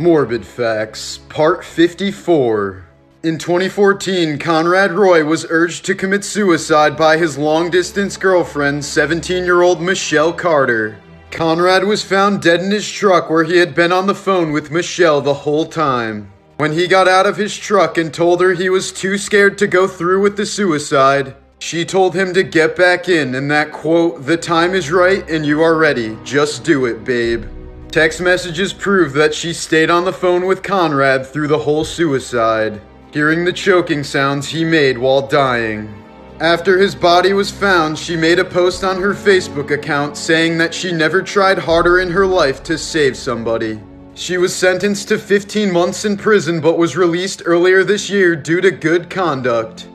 Morbid Facts, Part 54. In 2014, Conrad Roy was urged to commit suicide by his long distance girlfriend, 17 year old Michelle Carter. Conrad was found dead in his truck where he had been on the phone with Michelle the whole time. When he got out of his truck and told her he was too scared to go through with the suicide, she told him to get back in and that quote, the time is right and you are ready. Just do it, babe. Text messages prove that she stayed on the phone with Conrad through the whole suicide, hearing the choking sounds he made while dying. After his body was found, she made a post on her Facebook account saying that she never tried harder in her life to save somebody. She was sentenced to 15 months in prison but was released earlier this year due to good conduct.